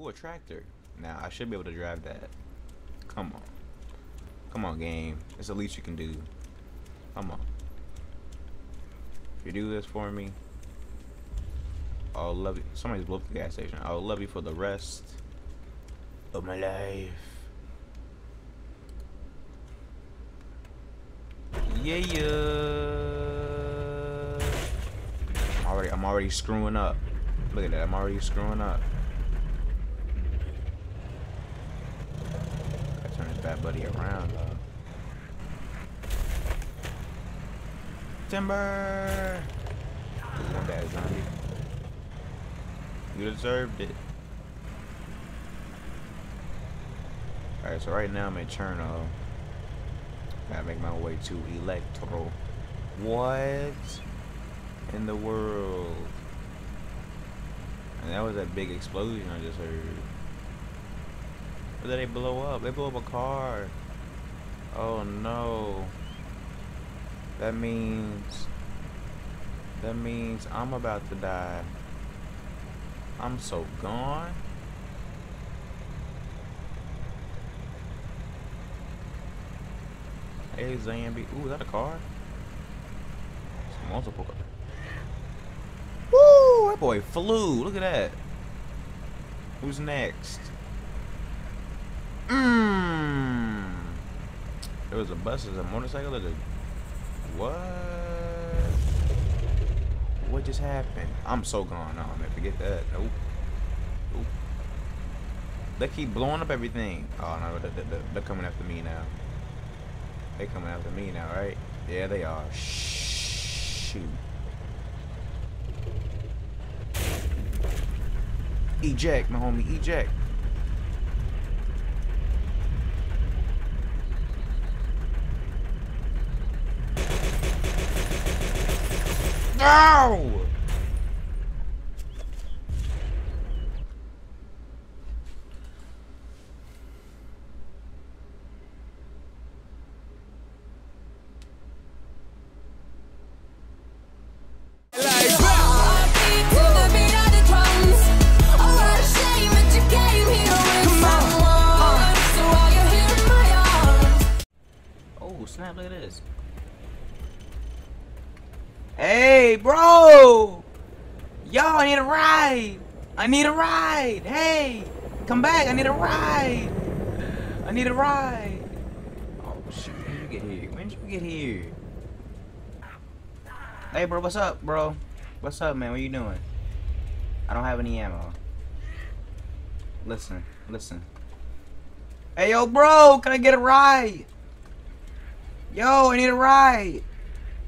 Ooh, a tractor. Now, I should be able to drive that. Come on. Come on, game. It's the least you can do. Come on. If you do this for me, I'll love you. Somebody's blew up the gas station. I'll love you for the rest of my life. Yeah, yeah. I'm already, I'm already screwing up. Look at that. I'm already screwing up. Gotta turn this bad buddy around, though. Timber! Bad zombie. You deserved it. Alright, so right now I'm in Cherno. Gotta make my way to Electro. What in the world? And that was that big explosion I just heard. Or did they blow up? They blew up a car. Oh no. That means that means I'm about to die. I'm so gone. Hey Zambi. Ooh, is that a car? It's multiple cars. Woo! That boy flew. Look at that. Who's next? Mmm. There was a bus, there's a motorcycle, there's a what? What just happened? I'm so gone on, man. Forget that. Nope. Nope. They keep blowing up everything. Oh no, they, they, they're coming after me now. They coming after me now, right? Yeah, they are. Shoot. Eject, my homie. Eject. Oh, snap, look at this. Hey, bro! Yo, I need a ride! I need a ride! Hey! Come back, I need a ride! I need a ride! Oh, shoot, when did you get here? When did you get here? Hey, bro, what's up, bro? What's up, man? What you doing? I don't have any ammo. Listen, listen. Hey, yo, bro, can I get a ride? Yo, I need a ride.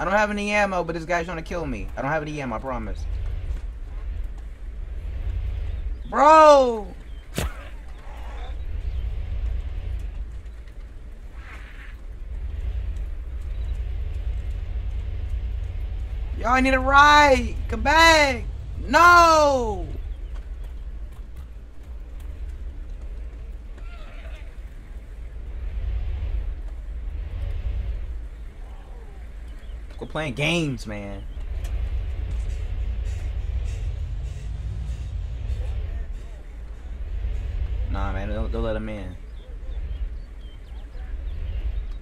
I don't have any ammo, but this guy's trying to kill me. I don't have any ammo, I promise. Bro! Yo, I need a ride. Come back. No! We're playing games, man. Nah, man, don't, don't let him in.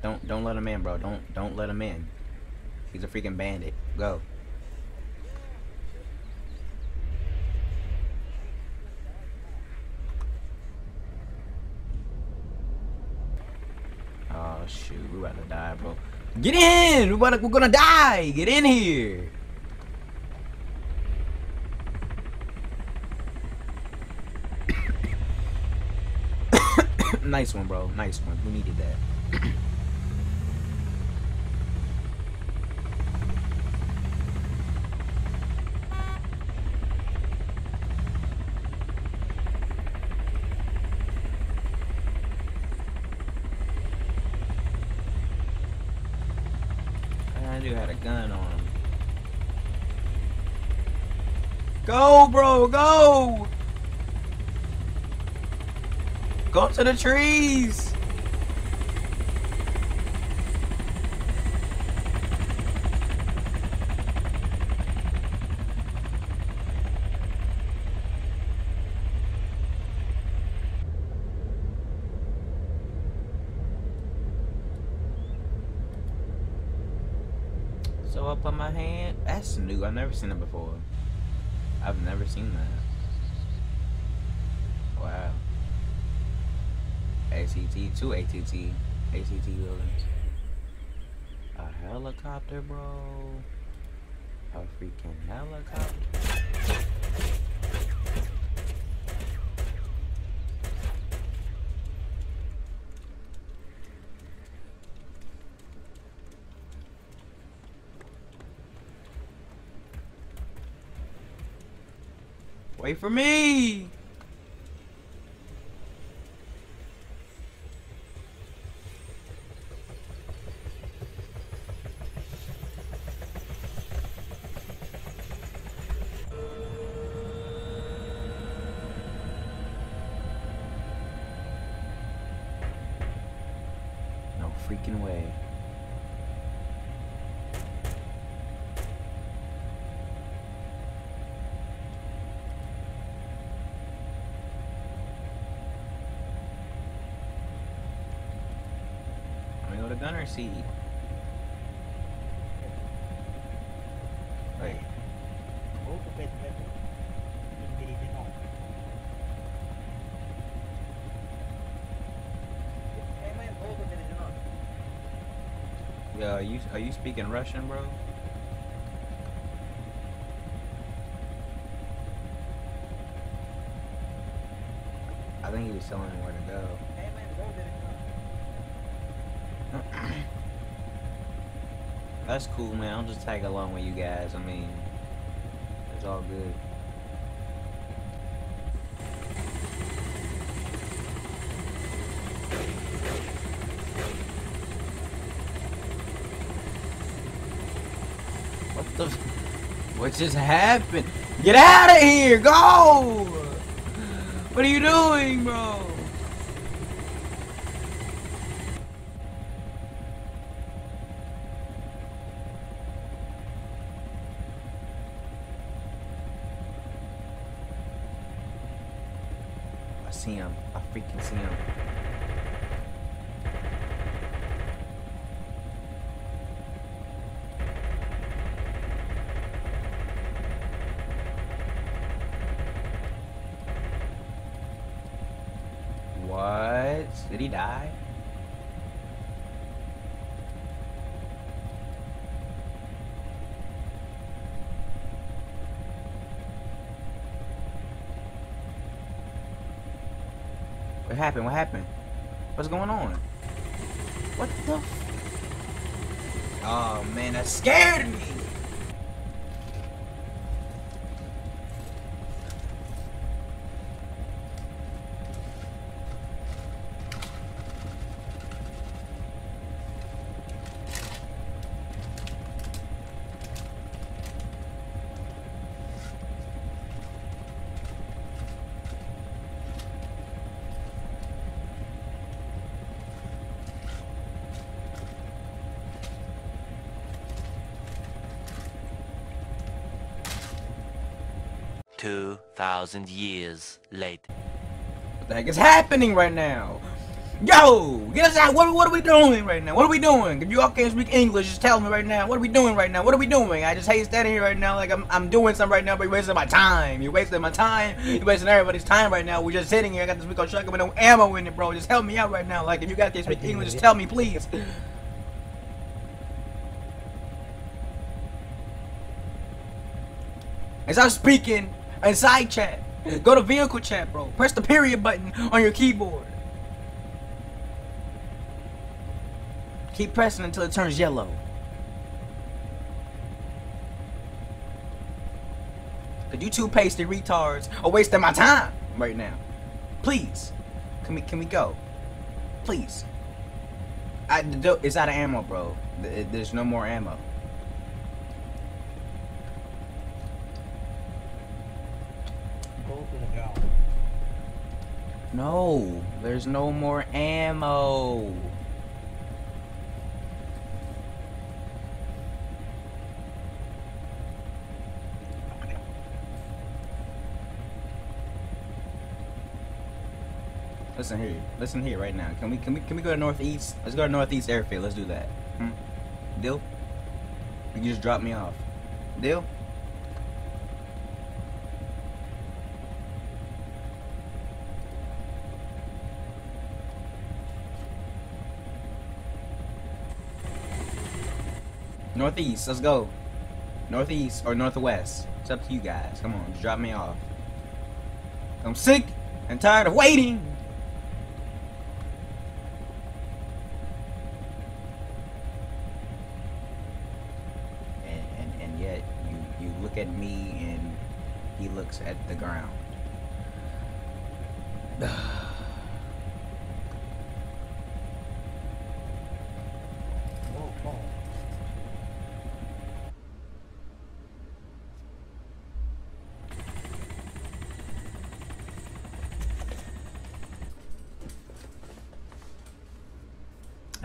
Don't don't let him in, bro. Don't don't let him in. He's a freaking bandit. Go. Oh shoot, we about to die, bro. Get in! We're, to, we're gonna die! Get in here! nice one, bro. Nice one. Who needed that? Dude a gun on him. Go, bro, go! Go to the trees! So up on my hand. That's new. I've never seen it before. I've never seen that. Wow. ACT, two ATT, ACT buildings. A helicopter, bro. A freaking helicopter. Wait for me! No freaking way. gunner seat. Hey. Go to bed, bed. Yeah, are you are you speaking Russian, bro? I think he was telling him where to go. That's cool, man. I'll just tag along with you guys. I mean, it's all good. What the? What just happened? Get out of here! Go! What are you doing, bro? I see him. I freaking see him. What? Did he die? What happened? What happened? What's going on? What the? Oh man, that scared me. Two thousand years later. What the heck is happening right now? Yo, get us out. What, what are we doing right now? What are we doing? If you all can't speak English, just tell me right now. What are we doing right now? What are we doing? I just hate standing here right now like I'm, I'm doing something right now, but you're wasting my time. You're wasting my time. You're wasting everybody's time right now. We're just sitting here. I got this big old shotgun with no ammo in it, bro. Just help me out right now. Like, if you guys can't speak English, just tell me, please. As I'm speaking inside chat, go to vehicle chat, bro. Press the period button on your keyboard. Keep pressing until it turns yellow. Cause you two pasty retards are wasting my time right now. Please, can we can we go? Please. I it's out of ammo, bro. There's no more ammo. Go to the ground. No, there's no more ammo. Listen here. Listen here right now. Can we can we can we go to northeast? Let's go to northeast airfield. Let's do that. Hmm? Deal? You just drop me off. Deal? Northeast, let's go. Northeast or northwest. It's up to you guys. Come on, just drop me off. I'm sick and tired of waiting. And, and, and yet you, you look at me and he looks at the ground.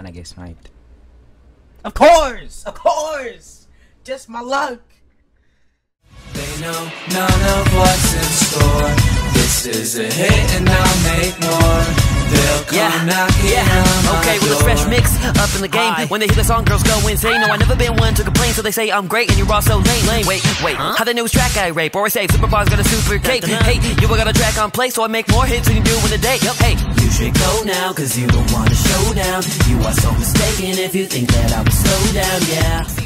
And I get sniped. Of course! Of course! Just my luck! They know none of what's in store. This is a hit and I'll make more. Mix up in the game. When they hear the song, girls go insane. No, I never been one to complain, so they say I'm great and you're all so lame. lame. Wait, wait, how they know it's track I rape? Or I say Superbar's got a super cape. Hey, you got a track on play, so I make more hits than you do in a day. Hey, You should go now, cause you don't want a showdown. You are so mistaken if you think that I would slow down, yeah.